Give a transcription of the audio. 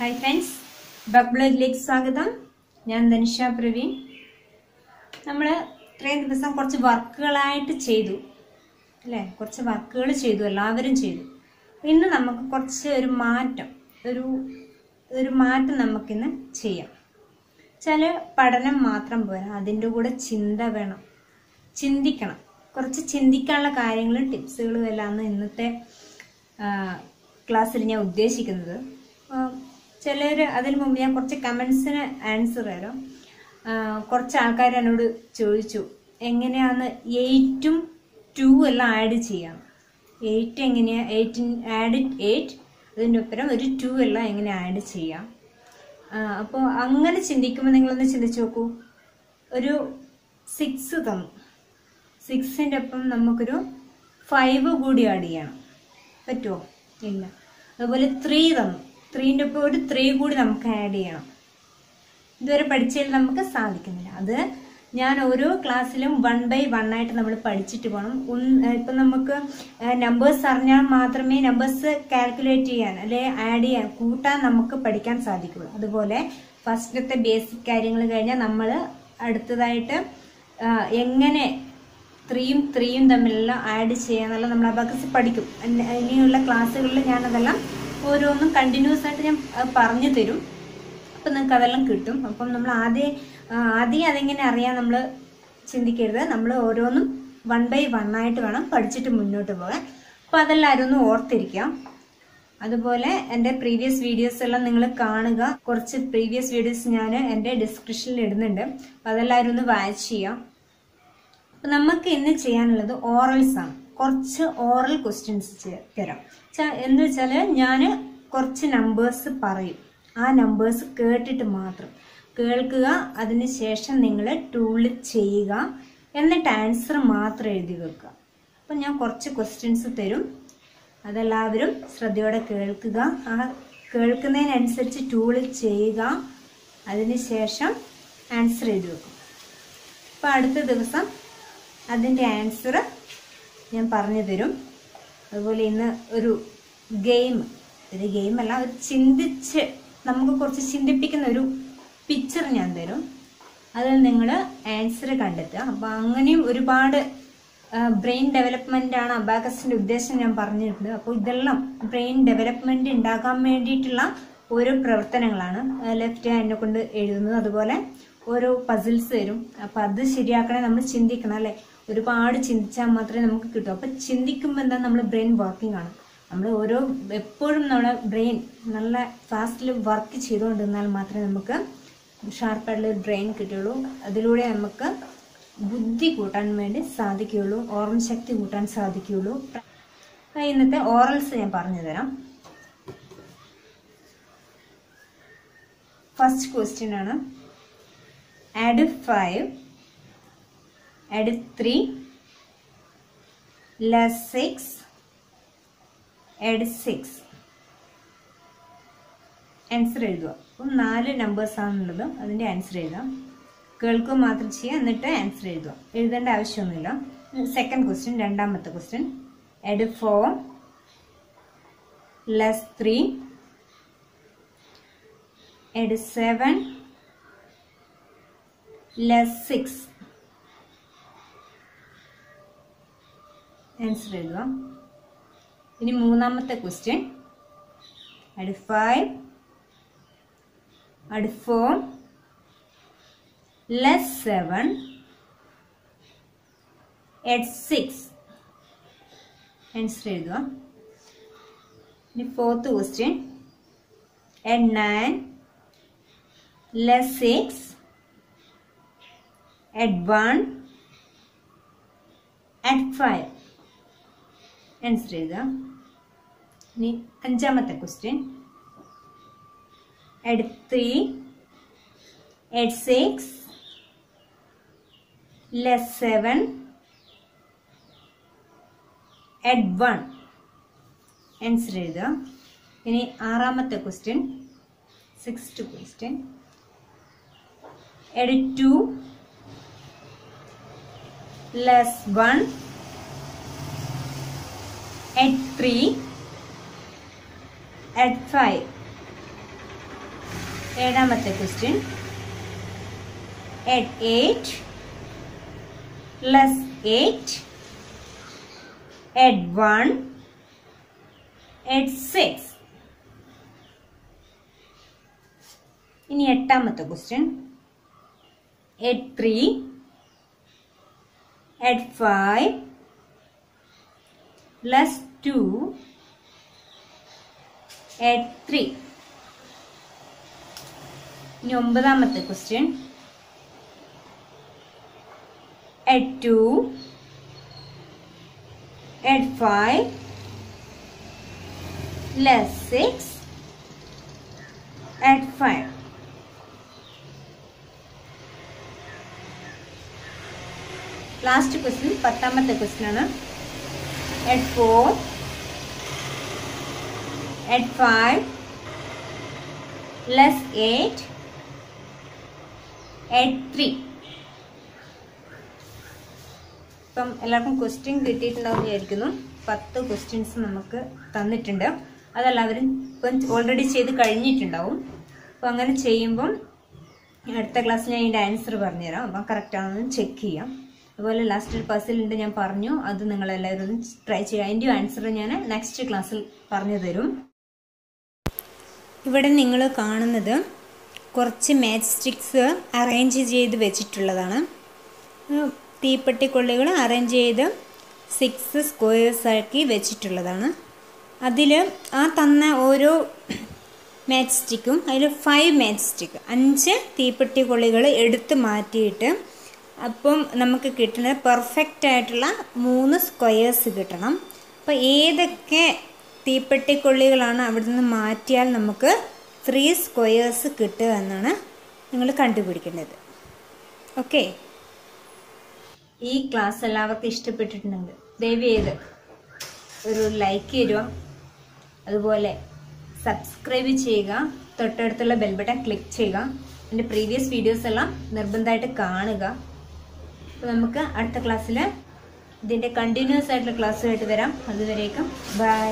Hi friends bug ബ്ലോഗിലേക്ക് സ്വാഗതം. ഞാൻ ധനുഷ പ്രവീൺ. നമ്മൾ ഇത്രയും ദിവസം കുറച്ച് വർക്കുകളായിട്ട് ചെയ്തു. അല്ലേ? കുറച്ച് വർക്കുകൾ ചെയ്തു എല്ലാവരും ചെയ്തു. ഇന്ന് നമുക്ക് കുറച്ച് ഒരു മാറ്റം ഒരു ഒരു മാറ്റം നമുക്കിന്ന് ചെയ്യാം. ചില പഠനം മാത്രം പോരാ അതിന്റെ കൂടെ ചിന്ത വേണം. ചിന്തിക്കണം. കുറച്ച് ചിന്തിക്കാനുള്ള കാര്യങ്ങളും ടിപ്സുകളും എല്ലാം ഇന്നത്തെ ക്ലാസ്സിൽ ഞാൻ ഉദ്ദേശിക്കുന്നത്. ചിലർ അതിന് മുമ്പ് ഞാൻ കുറച്ച് കമൻസിന് ആൻസർ തരാം. കുറച്ച് ആൾക്കാർ എന്നോട് ചോദിച്ചു എങ്ങനെയാണ് എയ്റ്റും ടു എല്ലാം ആഡ് ചെയ്യാം? എയ്റ്റ് എങ്ങനെയാ? എയ്റ്റിൻ ആഡ് എയ്റ്റ് അതിന്റെ ഒപ്പരം ഒരു ടു എല്ലാം എങ്ങനെ ആഡ് ചെയ്യാം? അപ്പോൾ അങ്ങനെ ചിന്തിക്കുമ്പോൾ നിങ്ങളൊന്ന് ചിന്തിച്ച് നോക്കൂ. ഒരു സിക്സ് തന്നു. സിക്സിന്റെ ഒപ്പം നമുക്കൊരു ഫൈവ് കൂടി ആഡ് ചെയ്യണം പറ്റുമോ ഇല്ല. അതുപോലെ ത്രീ തന്നു. ത്രീന്റെ ഒപ്പം ഒരു ത്രീ കൂടി നമുക്ക് ആഡ് ചെയ്യണം. ഇതുവരെ പഠിച്ചതിൽ നമുക്ക് സാധിക്കുന്നില്ല. അത് ഞാൻ ഓരോ ക്ലാസ്സിലും വൺ ബൈ വൺ ആയിട്ട് നമ്മൾ പഠിച്ചിട്ട് പോകണം ഇപ്പം നമുക്ക് നമ്പേഴ്സ് അറിഞ്ഞാൽ മാത്രമേ നമ്പേഴ്സ് കാൽക്കുലേറ്റ് ചെയ്യാൻ അല്ലെ ആഡ് ചെയ്യാൻ കൂട്ടാൻ നമുക്ക് പഠിക്കാൻ സാധിക്കുള്ളൂ. അതുപോലെ ഫസ്റ്റത്തെ ബേസിക് കാര്യങ്ങൾ കഴിഞ്ഞാൽ നമ്മൾ അടുത്തതായിട്ട് എങ്ങനെ ത്രീയും ത്രീയും തമ്മിലുള്ള ആഡ് ചെയ്യാന്നുള്ള നമ്മൾ അബാക്കസ് പഠിക്കും. ഇനിയുള്ള ക്ലാസ്സുകളിൽ ഞാനതെല്ലാം ഓരോന്നും കണ്ടിന്യൂസ് ആയിട്ട് ഞാൻ പറഞ്ഞു തരും. അപ്പം നിങ്ങൾക്ക് അതെല്ലാം കിട്ടും. അപ്പം നമ്മൾ ആദ്യം ആദ്യം അതെങ്ങനെ അറിയാൻ നമ്മൾ ചിന്തിക്കരുത്. നമ്മൾ ഓരോന്നും വൺ ബൈ വൺ ആയിട്ട് വേണം പഠിച്ചിട്ട് മുന്നോട്ട് പോകാൻ. അപ്പോൾ അതെല്ലാവരും ഒന്ന് ഓർത്തിരിക്കാം. അതുപോലെ എന്റെ പ്രീവിയസ് വീഡിയോസ് എല്ലാം നിങ്ങൾ കാണുക. കുറച്ച് പ്രീവിയസ് വീഡിയോസ് ഞാൻ എന്റെ ഡിസ്ക്രിപ്ഷനിൽ ഇടുന്നുണ്ട്. അപ്പോൾ അതെല്ലാവരും ഒന്ന് വാച്ച് ചെയ്യാം. അപ്പം നമുക്ക് ഇന്ന് ചെയ്യാനുള്ളത് ഓറൽസ് ആണ്. കുറച്ച് ഓറൽ ക്വസ്റ്റ്യൻസ് തരാം. എന്ന് വെച്ചാൽ ഞാൻ കുറച്ച് നമ്പേഴ്സ് പറയും. ആ നമ്പേഴ്സ് കേട്ടിട്ട് മാത്രം. കേൾക്കുക അതിന് ശേഷം നിങ്ങൾ ടൂളിൽ ചെയ്യുക എന്നിട്ട് ആൻസർ മാത്രം എഴുതി വെക്കുക. അപ്പം ഞാൻ കുറച്ച് ക്വസ്റ്റ്യൻസ് തരും. അതെല്ലാവരും ശ്രദ്ധയോടെ കേൾക്കുക. ആ കേൾക്കുന്നതിനനുസരിച്ച് ടൂളിൽ ചെയ്യുക. അതിന് ശേഷം ആൻസർ എഴുതി വെക്കും. അപ്പോൾ അടുത്ത ദിവസം അതിന്റെ ആൻസർ ഞാൻ പറഞ്ഞു തരും. അതുപോലെ ഇന്ന് ഒരു ഗെയിം ഒരു ഗെയിമല്ല ഒരു ചിന്തിച്ച് നമുക്ക് കുറച്ച് ചിന്തിപ്പിക്കുന്ന ഒരു പിക്ചർ ഞാൻ തരും. അതിൽ നിങ്ങൾ ആൻസർ കണ്ടെത്തുക. അപ്പോൾ അങ്ങനെയും ഒരുപാട് ബ്രെയിൻ ഡെവലപ്മെന്റ് ആണ് അബാക്കസിന്റെ ഉദ്ദേശം ഞാൻ പറഞ്ഞിട്ടുണ്ട്. അപ്പോൾ ഇതെല്ലാം ബ്രെയിൻ ഡെവലപ്മെന്റ് ഉണ്ടാക്കാൻ വേണ്ടിയിട്ടുള്ള ഓരോ പ്രവർത്തനങ്ങളാണ്. ലെഫ്റ്റ് ഹാൻഡിനെ കൊണ്ട് എഴുതുന്നത്. അതുപോലെ ഓരോ പസിൽസ് വരും. അപ്പോൾ അത് ശരിയാക്കണേ നമ്മൾ ചിന്തിക്കണം അല്ലേ? ഒരുപാട് ചിന്തിച്ചാൽ മാത്രമേ നമുക്ക് കിട്ടൂ. അപ്പൊ ചിന്തിക്കുമ്പോൾ എന്താ? നമ്മൾ ബ്രെയിൻ വർക്കിംഗ് ആണ്. നമ്മൾ ഓരോ എപ്പോഴും നമ്മുടെ ബ്രെയിൻ നല്ല ഫാസ്റ്റിൽ വർക്ക് ചെയ്തുകൊണ്ടിരുന്നാൽ മാത്രമേ നമുക്ക് ഷാർപ്പായിട്ടുള്ള ഒരു ബ്രെയിൻ കിട്ടുള്ളൂ അതിലൂടെ നമുക്ക് ബുദ്ധി കൂട്ടാൻ വേണ്ടി സാധിക്കുകയുള്ളൂ. ഓർമ്മ ശക്തി കൂട്ടാൻ സാധിക്കുകയുള്ളൂ. ഇന്നത്തെ ഓറൽസ് ഞാൻ പറഞ്ഞു തരാം. ഫസ്റ്റ് ക്വസ്റ്റ്യൻ ആണ്. Add five add three less six add six answer എഴുതുക. അപ്പം നാല് നമ്പേഴ്സ് ആണുള്ളത്. അതിന്റെ ആൻസർ എഴുതാം. കേൾക്കുക മാത്രം ചെയ്യുക എന്നിട്ട് ആൻസർ എഴുതുക. എഴുതേണ്ട ആവശ്യമൊന്നുമില്ല. സെക്കൻഡ് ക്വസ്റ്റ്യൻ രണ്ടാമത്തെ question add four less three add seven less six answer എഴുതുക. ഇനി മൂന്നാമത്തെ question add five add four less seven add six answer എഴുതുക. ഇനി fourth question add nine less six add one add five answer ചെയ്യുക ഇനി അഞ്ചാമത്തെ question add three add six less seven add one answer എഴുതുക ഇനി ആറാമത്തെ question sixth question add two less one add three add five ഏഴാമത്തെ question at 8 plus 8 at 1 at 6 ഇനി എട്ടാമത്തെ question at 3 at 5 plus 2 at 3 ഇനി ഒമ്പതാമത്തെ question at 2 at 5 less 6 at 5 last question പത്താമത്തെ question ആണ്. At 4 at 5 plus 8 at 3 ഇപ്പം എല്ലാവർക്കും question കിട്ടിയിട്ടുണ്ടാവും വിചാരിക്കുന്നു. പത്ത് ക്വസ്റ്റ്യൻസ് നമുക്ക് തന്നിട്ടുണ്ട്. അതെല്ലാവരും ഇപ്പം ഓൾറെഡി ചെയ്ത് കഴിഞ്ഞിട്ടുണ്ടാവും. അപ്പം അങ്ങനെ ചെയ്യുമ്പം അടുത്ത ക്ലാസ്സിൽ ഞാൻ ഇതിന്റെ ആൻസർ പറഞ്ഞുതരാം. അപ്പം കറക്റ്റാണെന്ന് ചെക്ക് ചെയ്യാം. അതുപോലെ ലാസ്റ്റ് ഒരു പസിൽ ഉണ്ട് ഞാൻ പറഞ്ഞു. അത് നിങ്ങൾ എല്ലാവരും ഒന്ന് ട്രൈ ചെയ്യുക. അതിന്റെ ആൻസർ ഞാൻ നെക്സ്റ്റ് ക്ലാസ്സിൽ പറഞ്ഞു തരും. ഇവിടെ നിങ്ങൾ കാണുന്നത് കുറച്ച് മാച്ച് സ്റ്റിക്സ് അറേഞ്ച് ചെയ്ത് വെച്ചിട്ടുള്ളതാണ്. തീപ്പെട്ടിക്കൊള്ളികൾ അറേഞ്ച് ചെയ്ത് സിക്സ് സ്ക്വയേഴ്സ് ആക്കി വെച്ചിട്ടുള്ളതാണ്. അതിൽ ആ തന്ന ഓരോ മാച്ച് സ്റ്റിക്കും അതിൽ ഫൈവ് മാച്ച് സ്റ്റിക്ക് അഞ്ച് തീപ്പെട്ടിക്കൊള്ളികൾ എടുത്ത് മാറ്റിയിട്ട് അപ്പം നമുക്ക് കിട്ടുന്നത് പെർഫെക്റ്റ് ആയിട്ടുള്ള മൂന്ന് സ്ക്വയേഴ്സ് കിട്ടണം. അപ്പോൾ ഏതൊക്കെ തീപ്പെട്ടിക്കൊള്ളികളാണ് അവിടെ നിന്ന് മാറ്റിയാൽ നമുക്ക് ത്രീ സ്ക്വയേഴ്സ് കിട്ടുക എന്നാണ് നിങ്ങൾ കണ്ടുപിടിക്കേണ്ടത്. ഓക്കെ ഈ ക്ലാസ് എല്ലാവർക്കും ഇഷ്ടപ്പെട്ടിട്ടുണ്ടെങ്കിൽ ദയവ് ചെയ്ത് ഒരു ലൈക്ക് തരിക അതുപോലെ സബ്സ്ക്രൈബ് ചെയ്യുക. തൊട്ടടുത്തുള്ള ബെൽബട്ടൺ ക്ലിക്ക് ചെയ്യുക. എന്റെ പ്രീവിയസ് വീഡിയോസ് എല്ലാം നിർബന്ധമായിട്ട് കാണുക. അപ്പോൾ നമുക്ക് അടുത്ത ക്ലാസ്സിൽ ഇതിന്റെ കണ്ടിന്യൂസ് ആയിട്ടുള്ള ക്ലാസ്സുമായിട്ട് വരാം. അതുവരേക്കും. ബൈ